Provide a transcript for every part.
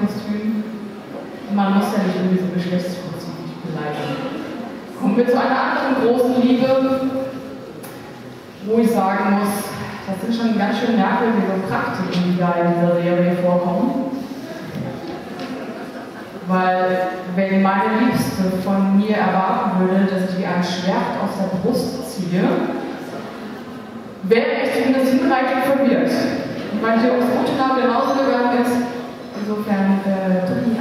Kostüm. Man muss ja nicht irgendwie so geschlechtsspezifisch beleidigen. Kommen wir zu einer anderen großen Liebe, wo ich sagen muss, das sind schon ganz schön merkwürdige Praktiken, die da in dieser Serie vorkommen. Weil, wenn meine Liebste von mir erwarten würde, dass ich ihr ein Schwert aus der Brust ziehe, wäre ich zumindest hinreichend verwirrt. Weil hier aufs Gute genauso gegangen ist, insofern äh, drücke ich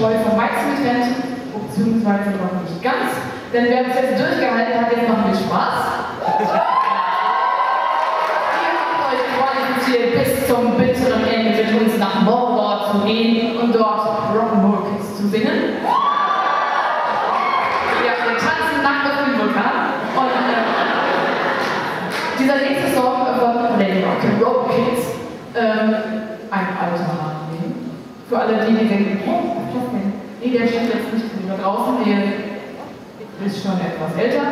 Spreu vom Weizen getrennt, beziehungsweise noch nicht ganz. Denn wer bis jetzt durchgehalten hat, jetzt machen wir Spaß. Ihr habt euch qualifiziert, bis zum bitteren Ende mit uns nach Mordor zu gehen und dort Rock'n'Roll Kids zu singen. Ja, wir tanzen nackt auf dem Vulkan. Und äh, dieser nächste Song von den Rock'n'Roll Kids, ähm, ein alter Harmony. Für alle die, die denken, denn? Nee, der steht jetzt nicht da draußen, der ist schon etwas älter,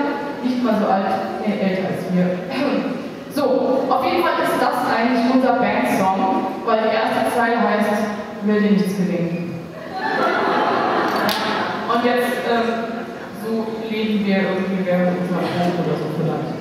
nicht mal so alt, nee, älter als wir. So, auf jeden Fall ist das eigentlich unser Band-Song, weil die erste Zeile heißt, will dir nichts gelingen. Und jetzt, ähm, so leben wir irgendwie während unserer Probe oder so vielleicht.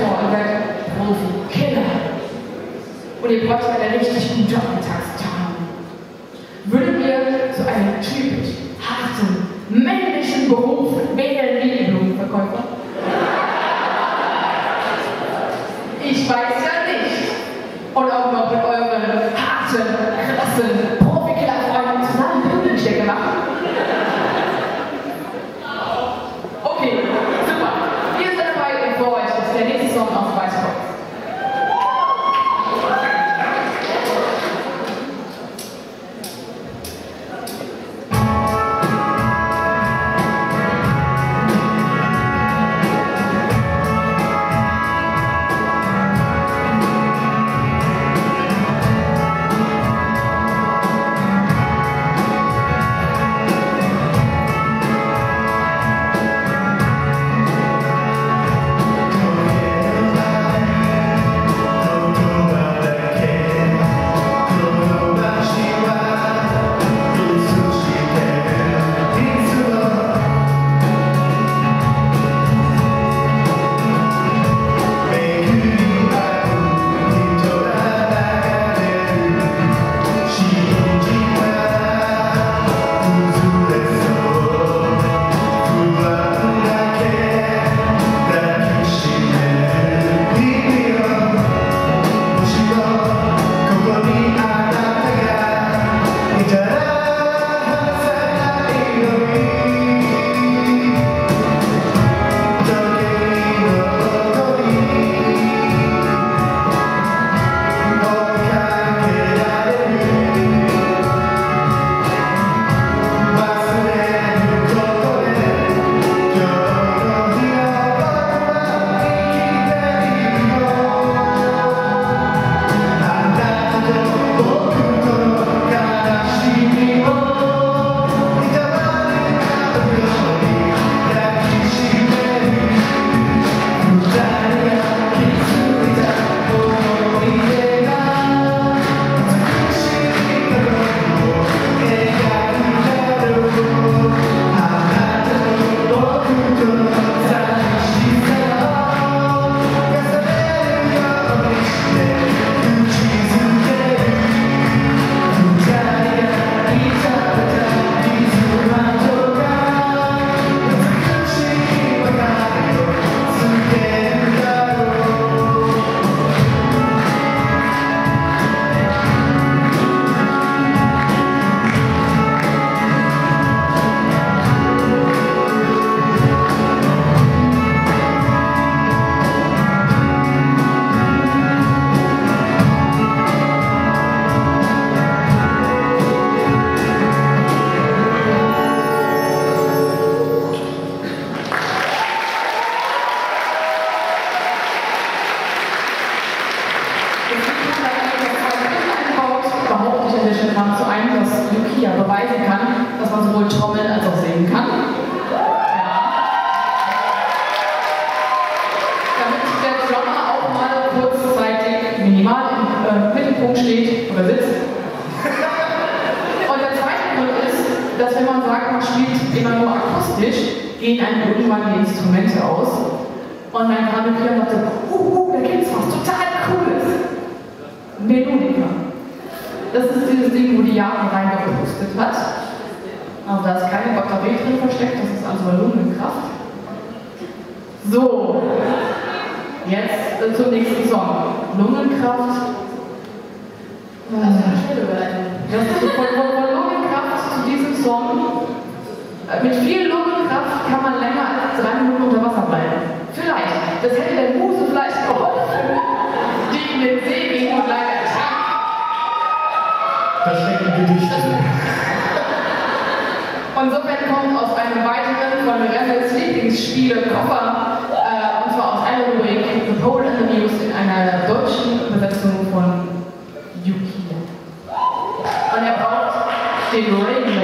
Vor, ihr werdet Profikiller. Und ihr bräucht eine richtig gute Alltagstarnung. Würdet ihr so einen typisch harten, männlichen Beruf wählen wie Blumenverkäufer? Das ist dieses Ding, wo die Jahre reingepustet hat. Also da ist keine Batterie drin versteckt, das ist also Lungenkraft. So, jetzt äh, zum nächsten Song. Lungenkraft. Äh, Das ist von, von, von Lungenkraft zu diesem Song. Äh, Mit viel Lungenkraft kann man länger als drei Minuten unter Wasser bleiben. Vielleicht. Das hätte von Remmels Lieblingsspiele Koffer, äh, und zwar aus einer Rubrik The Pole and the Muse in einer deutschen Übersetzung von Yuki. Und er braucht den Rainmaker.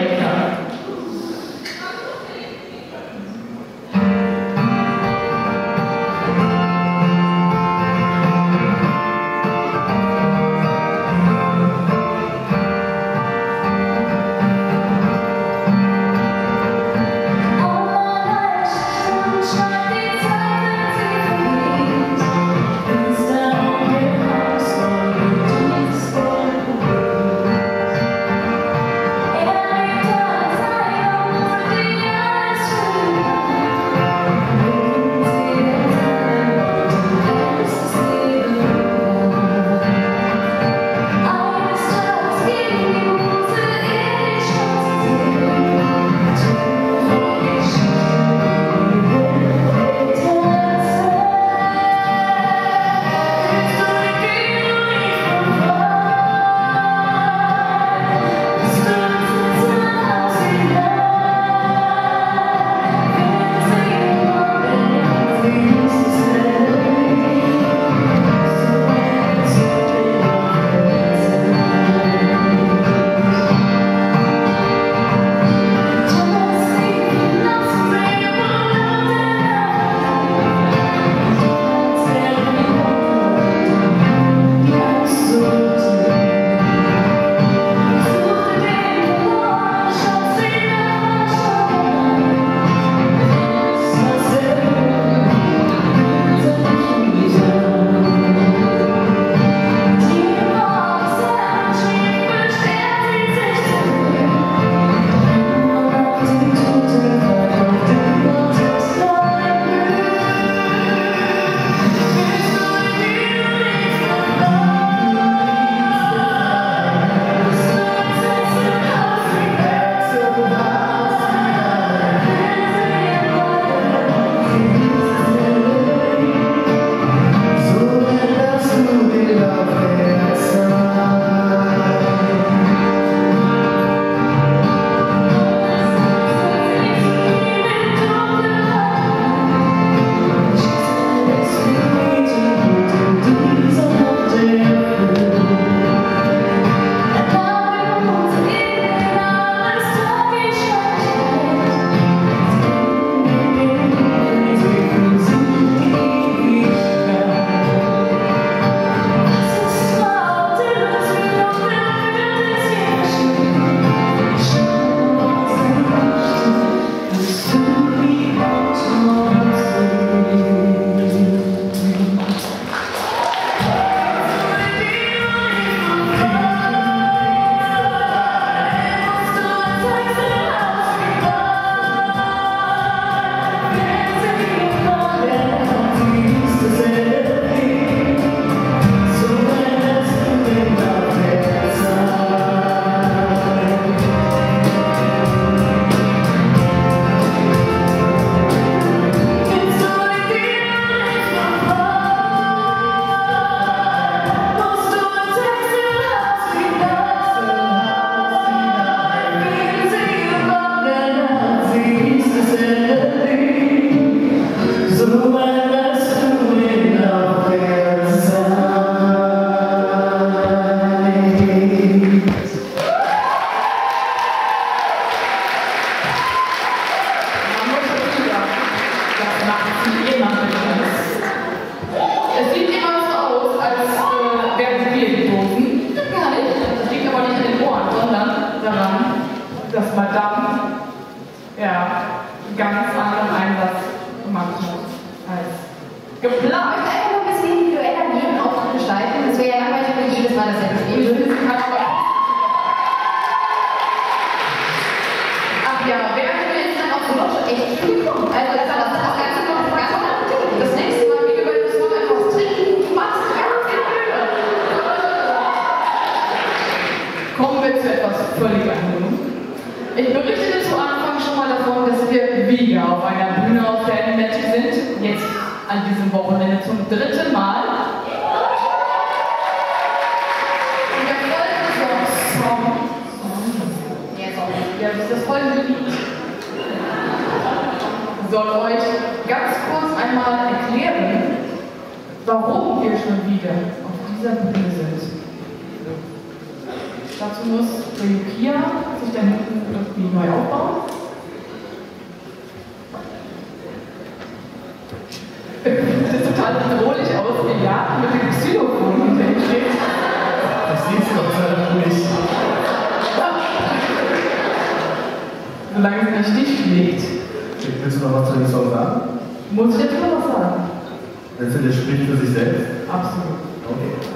warum wir schon wieder auf dieser Bühne sind. Dazu muss der Renukia sich dann hinten irgendwie neu aufbauen. Das sieht total bedrohlich aus, wie ja, mit dem Xylophon hinter dem steht. Das sieht doch bedrohlich. Solange es nicht dicht liegt. Willst du noch was zu dem Song sagen? Muss ich jetzt noch was sagen? Also das spricht für sich selbst? Absolut. Okay.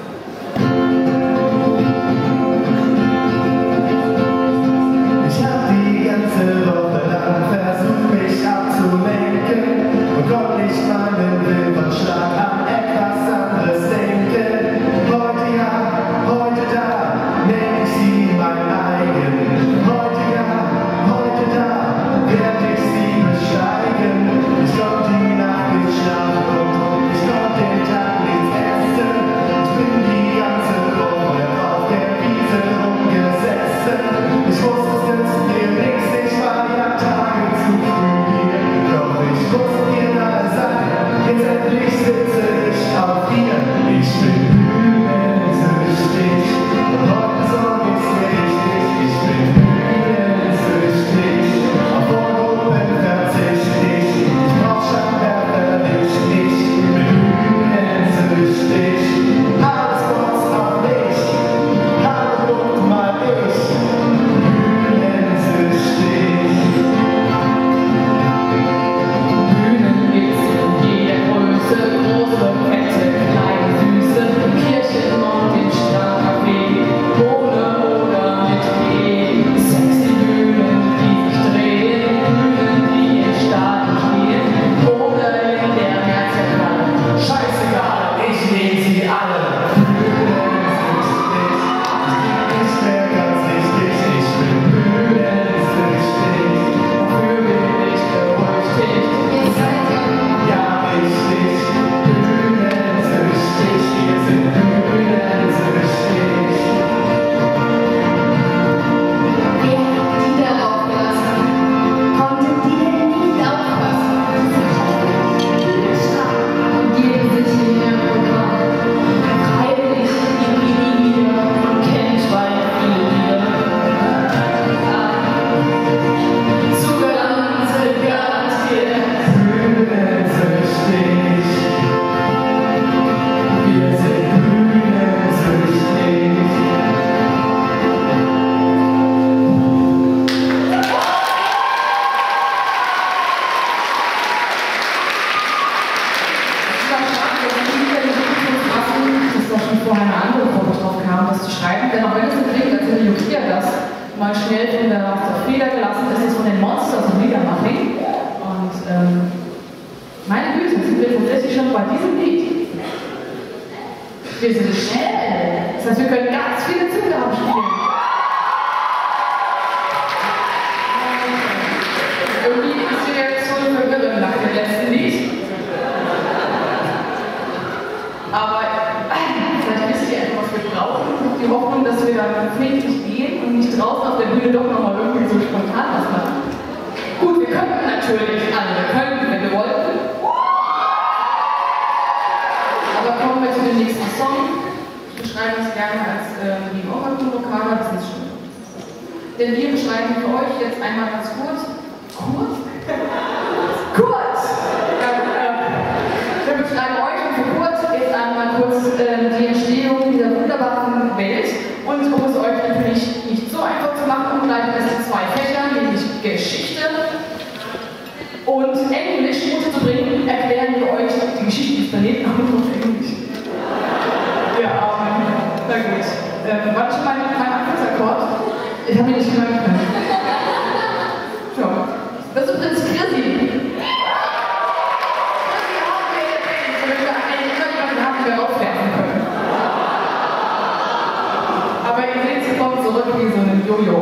den nächsten Song. Ich beschreibe es gerne als äh, die Overton-Lokale, das ist schon. Denn wir beschreiben für euch jetzt einmal ganz kurz. Kurz? kurz! Dann, äh, wir beschreiben euch für kurz jetzt einmal kurz äh, die Entstehung dieser wunderbaren Welt und um es euch natürlich nicht so einfach zu machen, und es erst zwei äh, war schon mein, mein Anfangsakkord. Ich habe ihn nicht hören können. So. Das ist Prinz Chrissy. Aber ihr seht, sie kommt zurück wie so ein Jojo.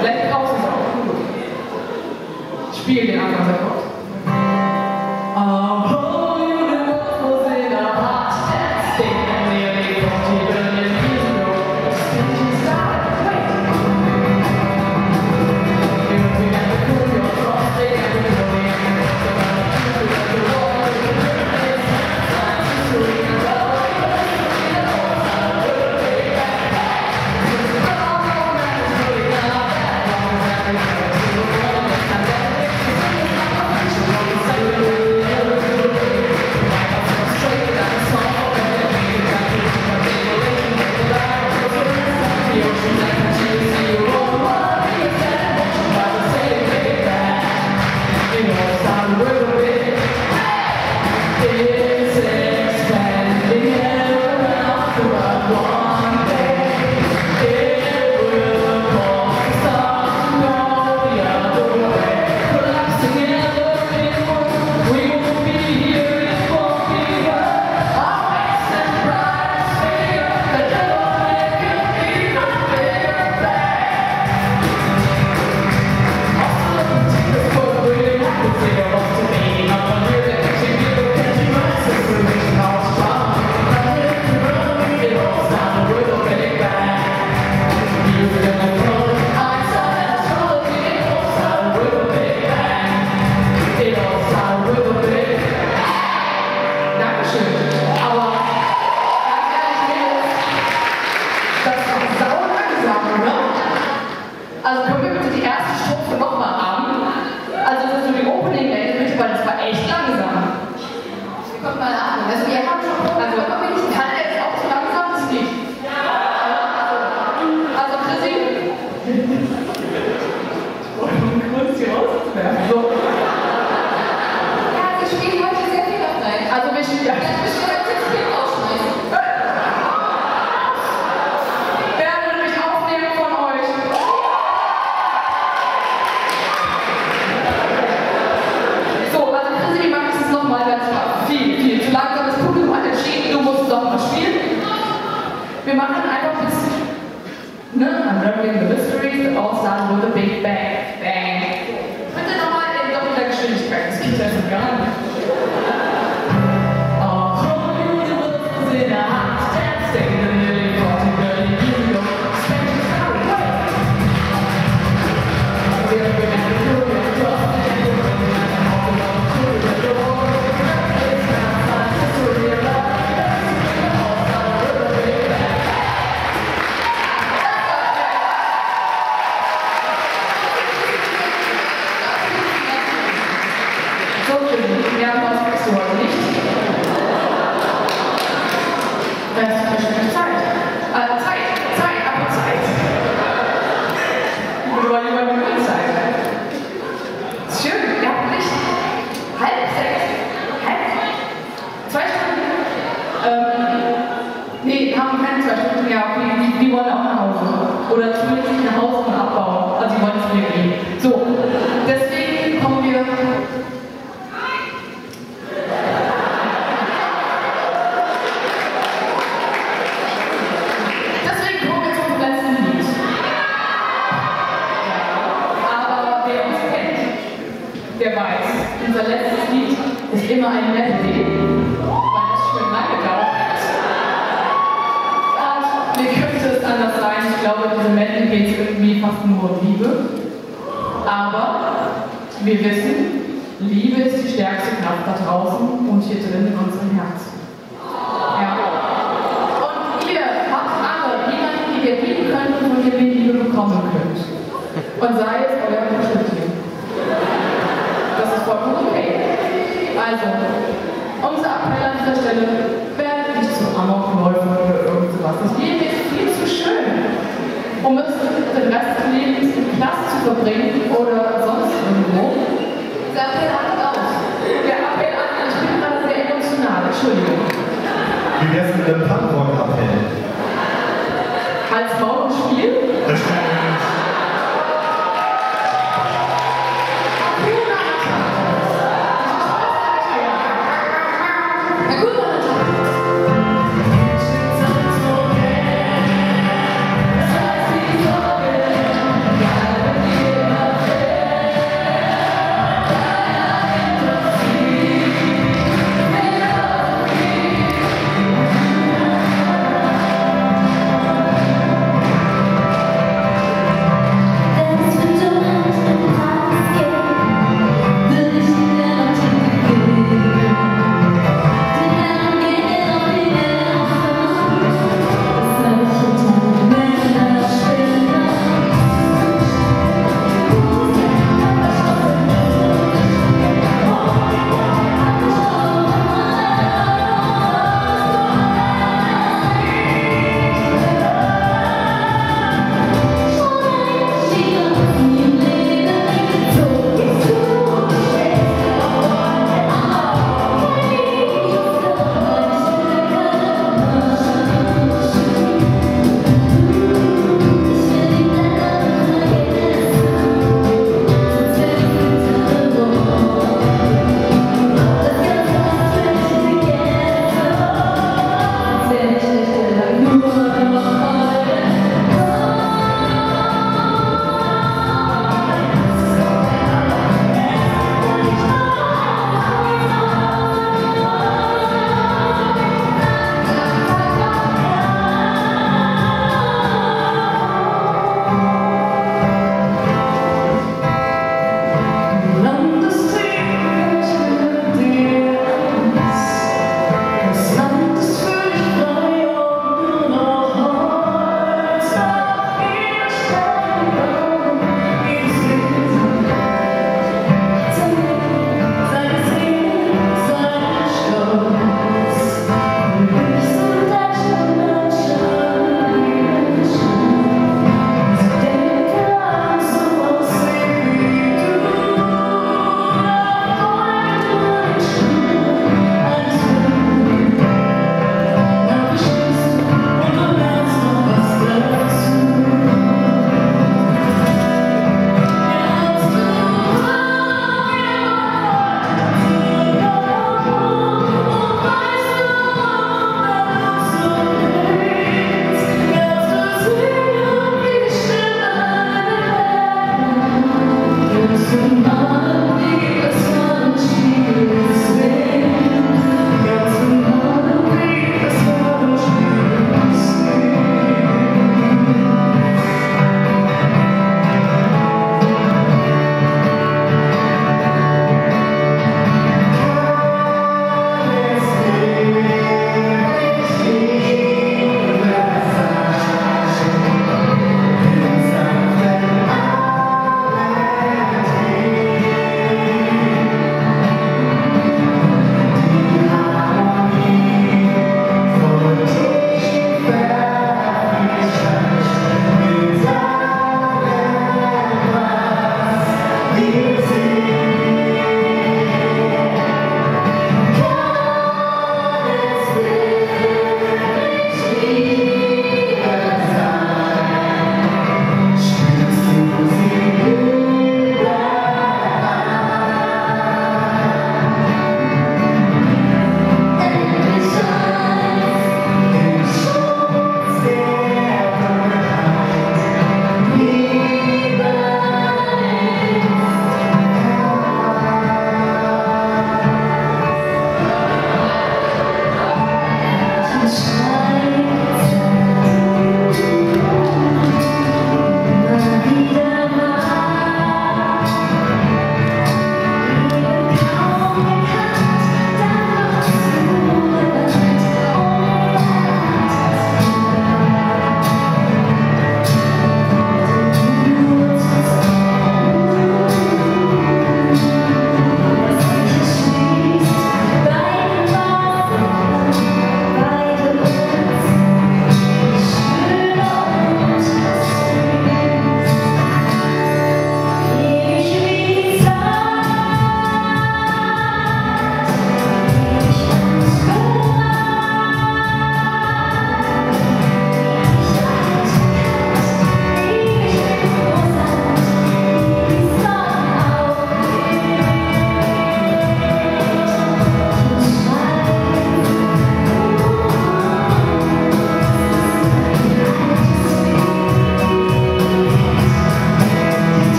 Vielleicht brauchst du es auch. Spiel den Anfang.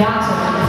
Yato.